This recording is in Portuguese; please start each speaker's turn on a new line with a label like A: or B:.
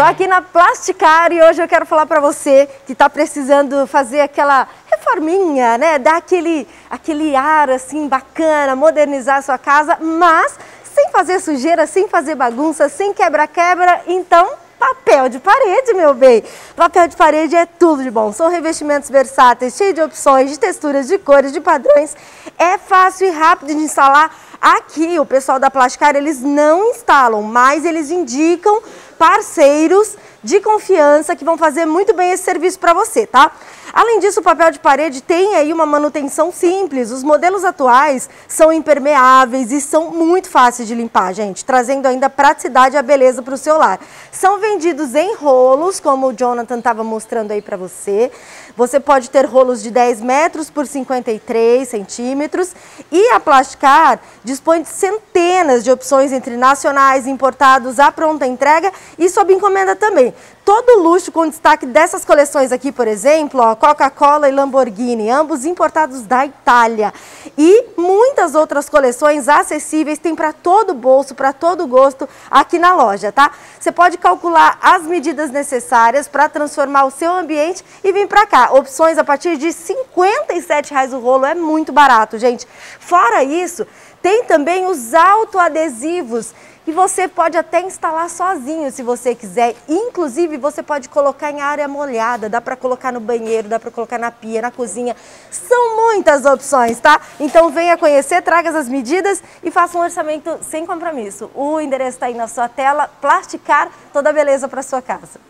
A: Estou aqui na Plasticar e hoje eu quero falar para você que está precisando fazer aquela reforminha, né? Dar aquele, aquele ar assim bacana, modernizar a sua casa, mas sem fazer sujeira, sem fazer bagunça, sem quebra-quebra. Então, papel de parede, meu bem. Papel de parede é tudo de bom. São revestimentos versáteis, cheios de opções, de texturas, de cores, de padrões. É fácil e rápido de instalar. Aqui, o pessoal da Plasticar, eles não instalam, mas eles indicam parceiros de confiança que vão fazer muito bem esse serviço para você, tá? Além disso, o papel de parede tem aí uma manutenção simples. Os modelos atuais são impermeáveis e são muito fáceis de limpar, gente, trazendo ainda praticidade e a beleza para o seu lar. São vendidos em rolos, como o Jonathan estava mostrando aí para você. Você pode ter rolos de 10 metros por 53 centímetros e a Plasticar dispõe de centenas de opções entre nacionais, importados, à pronta entrega e sob encomenda também. Todo luxo com destaque dessas coleções aqui, por exemplo, Coca-Cola e Lamborghini, ambos importados da Itália. E muitas outras coleções acessíveis, tem para todo bolso, para todo gosto aqui na loja, tá? Você pode calcular as medidas necessárias para transformar o seu ambiente e vir para cá. Opções a partir de 57 reais o rolo, é muito barato, gente. Fora isso, tem também os autoadesivos e você pode até instalar sozinho se você quiser. Inclusive, você pode colocar em área molhada, dá para colocar no banheiro, dá para colocar na pia, na cozinha. São muitas opções, tá? Então venha conhecer, traga as medidas e faça um orçamento sem compromisso. O endereço está aí na sua tela, Plasticar, toda beleza para sua casa.